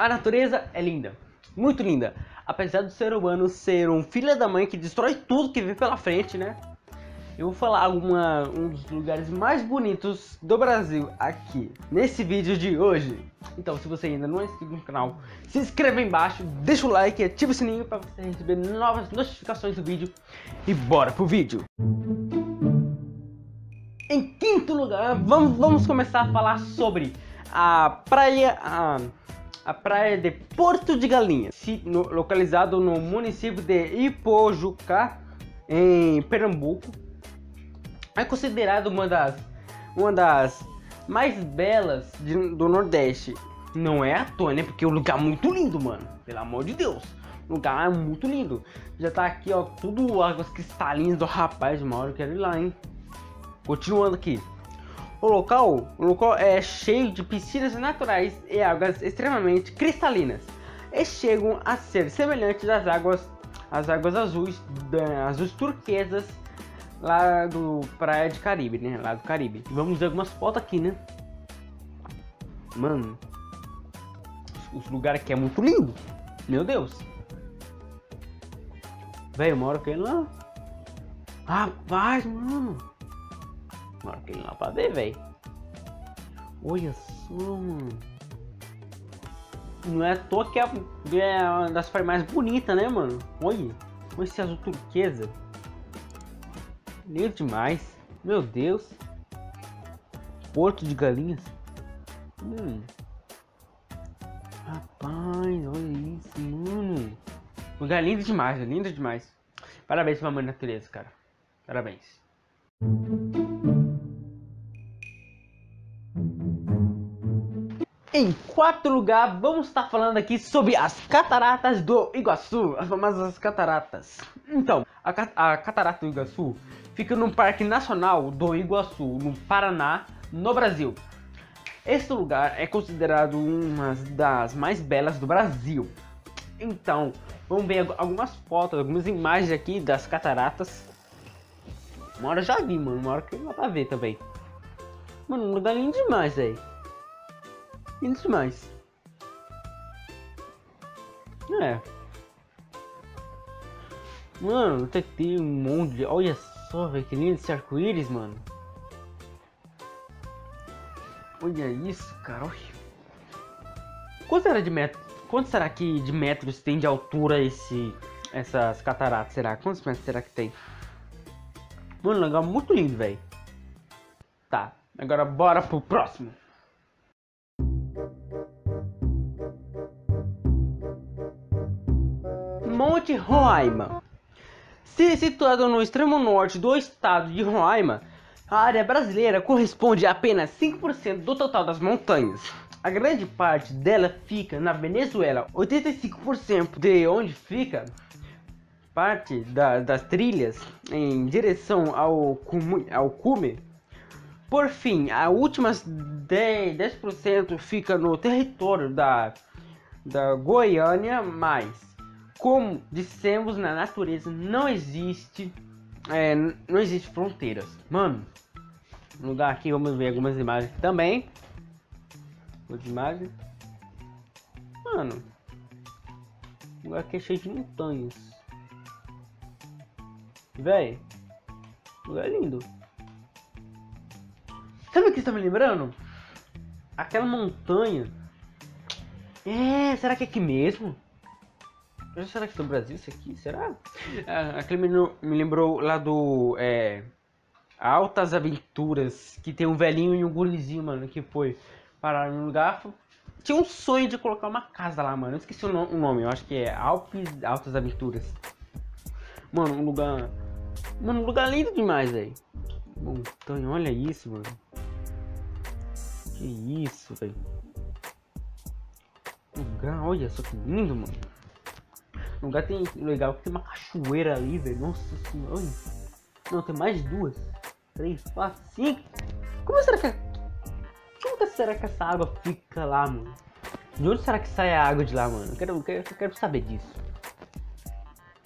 A natureza é linda, muito linda. Apesar do ser humano ser um filho da mãe que destrói tudo que vê pela frente, né? Eu vou falar uma, um dos lugares mais bonitos do Brasil aqui, nesse vídeo de hoje. Então, se você ainda não é inscrito no canal, se inscreva aí embaixo, deixa o like e ativa o sininho para você receber novas notificações do vídeo. E bora pro vídeo! Em quinto lugar, vamos, vamos começar a falar sobre a praia... A, a praia de Porto de Galinhas, no, localizado no município de Ipojuca, em Pernambuco é considerado uma das, uma das mais belas de, do Nordeste. Não é à toa, né? Porque o lugar é muito lindo, mano. Pelo amor de Deus. O lugar é muito lindo. Já tá aqui, ó, tudo águas cristalinas do rapaz. Uma hora eu quero ir lá, hein? Continuando aqui. O local, o local é cheio de piscinas naturais e águas extremamente cristalinas. E chegam a ser semelhantes às águas, às águas azuis, azuis turquesas lá do Praia de Caribe, né? Lá do Caribe. Vamos ver algumas fotos aqui, né? Mano, os lugares aqui é muito lindo. Meu Deus. Velho, hora que ele lá. Rapaz, mano. Que ele lá pra ver, velho. Olha só, mano. Não é à toa que é, é uma das praias mais bonitas, né, mano? Olha. Olha esse azul turquesa. Lindo demais. Meu Deus. Porto de galinhas. Hum. Rapaz, olha isso, mano. Lugar lindo demais, lindo demais. Parabéns pra mãe natureza, cara. Parabéns. Em quarto lugar, vamos estar falando aqui sobre as cataratas do Iguaçu, as famosas cataratas. Então, a, a catarata do Iguaçu fica no Parque Nacional do Iguaçu, no Paraná, no Brasil. Este lugar é considerado uma das mais belas do Brasil. Então, vamos ver algumas fotos, algumas imagens aqui das cataratas. Uma hora eu já vi, mano. Uma hora que dá pra ver também. Mano, um lugar lindo demais, velho. Lindo demais. É. Mano, tem que ter um monte de... Olha só, velho, que lindo esse arco-íris, mano. Olha isso, cara. Quanto será de metro? Quanto será que de metros tem de altura esse essas cataratas? Será? Quantos metros será que tem? Mano, legal, muito lindo, velho. Tá, agora bora pro próximo. Monte Roraima. Se situado no extremo norte do estado de Roraima, a área brasileira corresponde a apenas 5% do total das montanhas. A grande parte dela fica na Venezuela, 85% de onde fica parte da, das trilhas em direção ao, cume, ao cume. Por fim, a últimas 10%, 10 fica no território da, da Goiânia, mais como dissemos na natureza, não existe. É, não existe fronteiras. Mano, no lugar aqui, vamos ver algumas imagens também. Algumas imagens. Mano, o lugar aqui é cheio de montanhas. Véi, lugar é lindo. Sabe o que está me lembrando? Aquela montanha. É, será que é aqui mesmo? Será que é do Brasil isso aqui? Será? Ah, aquele me lembrou lá do. É, Altas Aventuras, que tem um velhinho e um gurizinho, mano, que foi parar no lugar. Tinha um sonho de colocar uma casa lá, mano. Eu esqueci o nome, eu acho que é Alpes Altas Aventuras. Mano, um lugar. Mano, um lugar lindo demais, velho. Montanha, olha isso, mano. Que isso, velho. Lugar, olha só que lindo, mano. O lugar tem legal que tem uma cachoeira ali, velho. Nossa senhora. Não, tem mais duas. Três, quatro, cinco. Como será que. Como será que essa água fica lá, mano? De onde será que sai a água de lá, mano? Eu quero, eu quero, eu quero saber disso.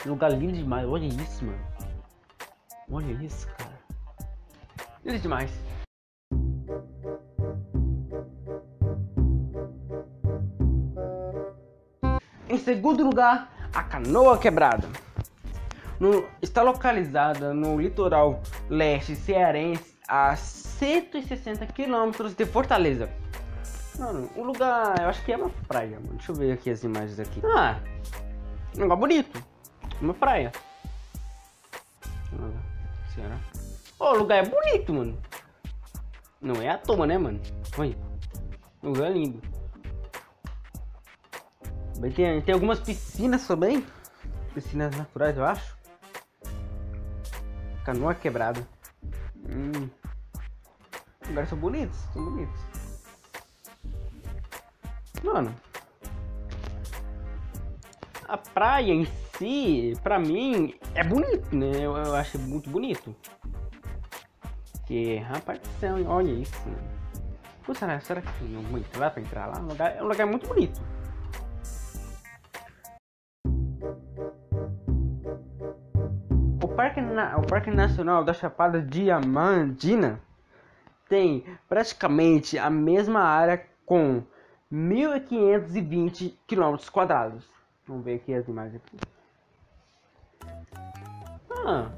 lugar lindo demais. Olha isso, mano. Olha isso, cara. Lindo demais. Em segundo lugar, a Canoa Quebrada. No, está localizada no litoral leste cearense a 160 quilômetros de Fortaleza. Mano, o lugar, eu acho que é uma praia, mano. Deixa eu ver aqui as imagens aqui. Ah, um lugar bonito. Uma praia. Ah, será? Oh, o lugar é bonito, mano. Não é à toa, né, mano? Olha. O lugar é lindo. Tem, tem algumas piscinas também. Piscinas naturais, eu acho. Canoa quebrada. Hum. Os lugares são bonitos, são bonitos. Mano. A praia em si, pra mim, é bonito, né? Eu, eu acho muito bonito. Que, rapaz olha isso. Pô, será, será que não vou entrar pra entrar lá? É um lugar, é um lugar muito bonito. Parque, Na, o Parque Nacional da Chapada Diamantina tem praticamente a mesma área com 1.520 km quadrados. Vamos ver aqui as imagens. Ah,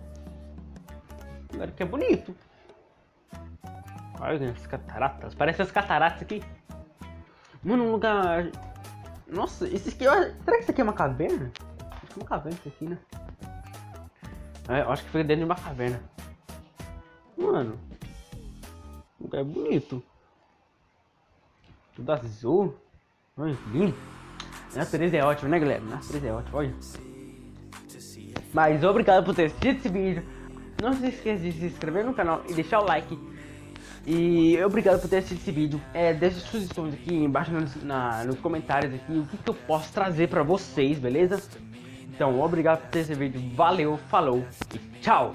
agora que é bonito. Olha as cataratas. Parece as cataratas aqui. Mano, um lugar. Nossa, esse aqui. Será que isso aqui é uma caverna? Acho que é uma caverna isso aqui, né? É, eu acho que foi dentro de uma caverna. Mano. O lugar é bonito. Tudo azul. Olha, lindo. A natureza é ótima, né, galera? A natureza é ótima, olha. Mas obrigado por ter assistido esse vídeo. Não se esqueça de se inscrever no canal e deixar o like. E obrigado por ter assistido esse vídeo. É, deixe sugestões aqui embaixo nos, na, nos comentários aqui o que, que eu posso trazer pra vocês, beleza? Então, obrigado por ter esse vídeo. Valeu, falou e tchau!